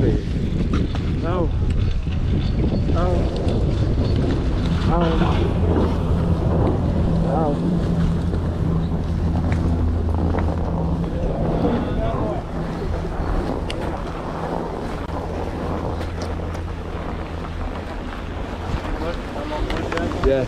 please. No. No. No. No. Yeah.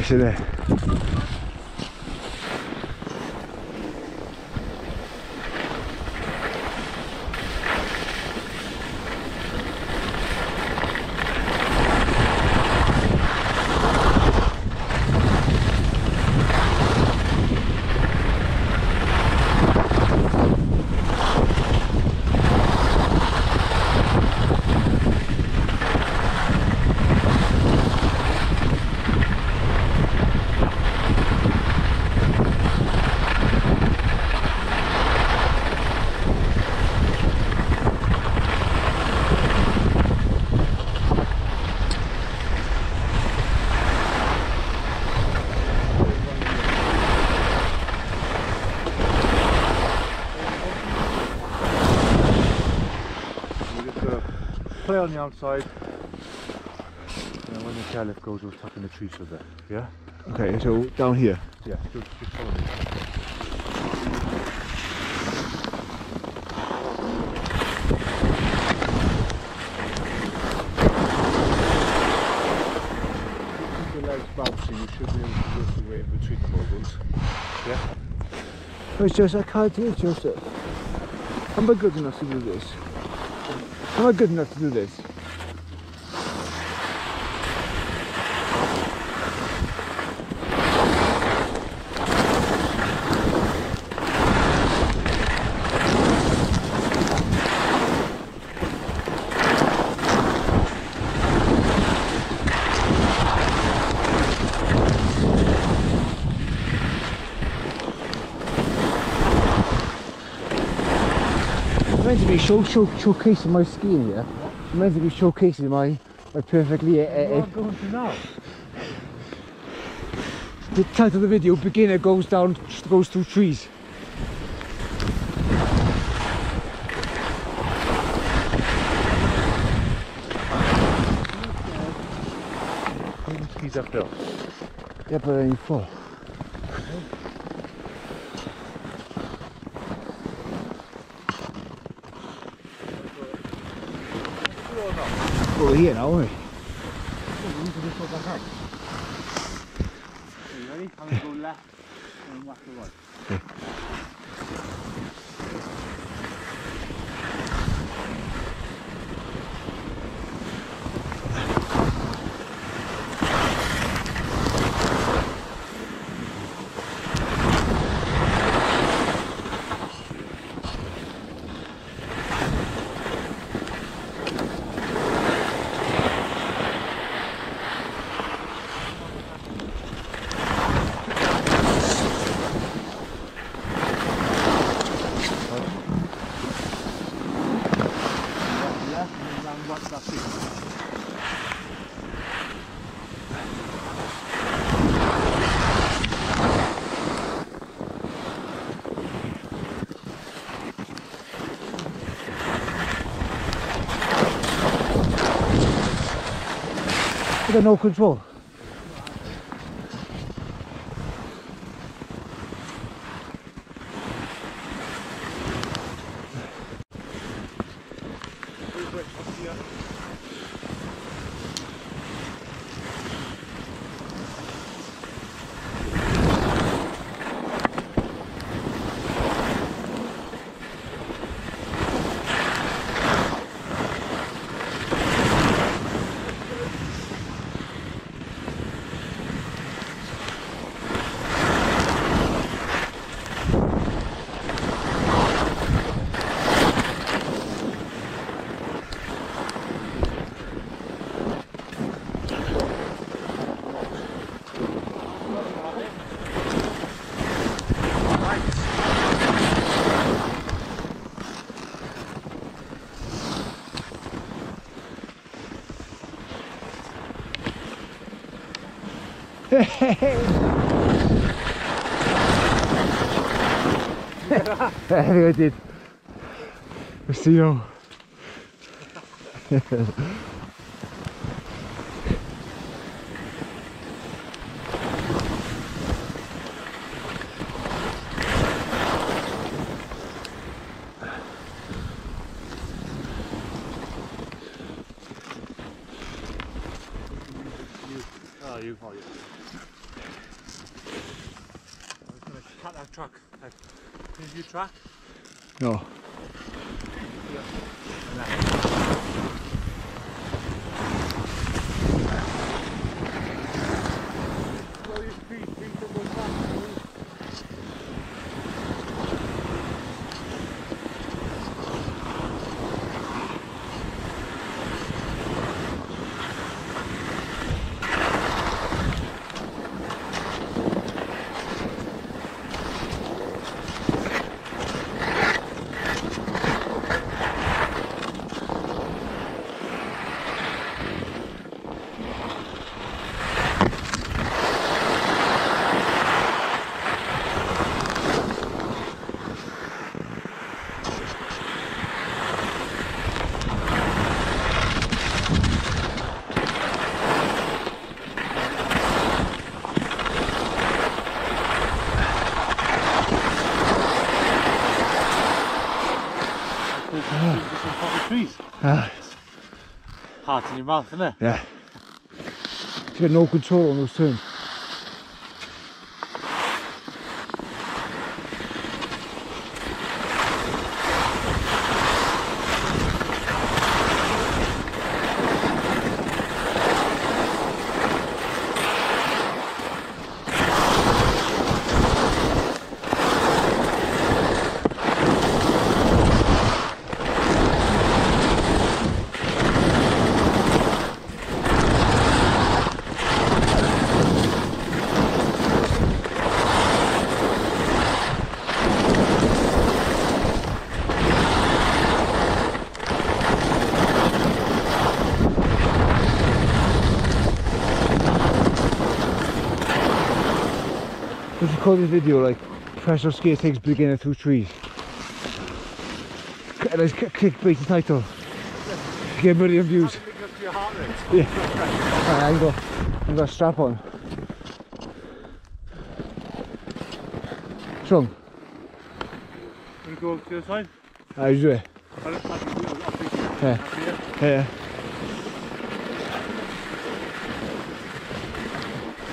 现在。Play on the outside. And when the chairlift goes, we'll tuck in the trees a bit. Yeah? Okay, so down here. Yeah, just, just follow me. Bouncing, you should be able to work your way in between the moguls. Yeah? It's just, I can't do it, Joseph. Am I good enough to do this? Am I good enough to do this? Meant to be show, show, showcasing my skiing, yeah? It's meant to be showcasing my, my perfectly... Uh, uh, I'm going to now. the title of the video, beginner goes down, goes through trees. He's uphill. Yeah, but then you fall. Well, here now, aren't parts are safe. no control. I think I did. Just you know. Oh, you, oh, you. I was to cut that truck. That Ah, Heart in your mouth, isn't it? yeah. You got no control on those turns. Record this video like pressure skate takes beginner through trees. And let's clickbait the title. Get a million views. Yeah. Alright, I'm got, I'm got a strap on. Strong. Want to go to the side? I do it. Yeah. Yeah.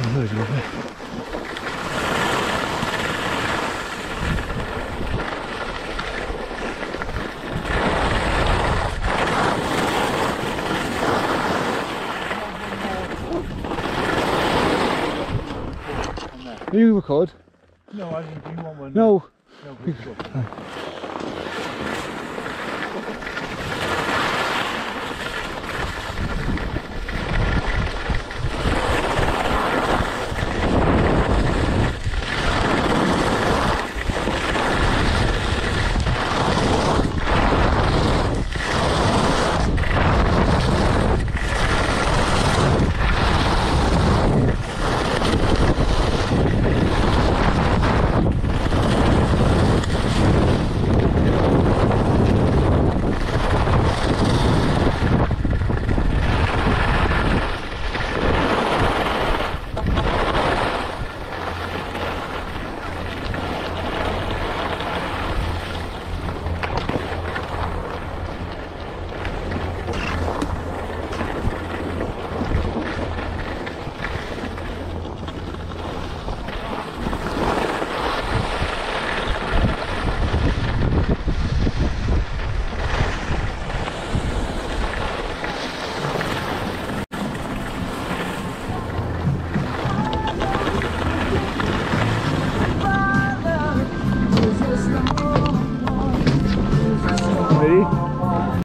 Oh, you record? No, I didn't. Do you want one? No. no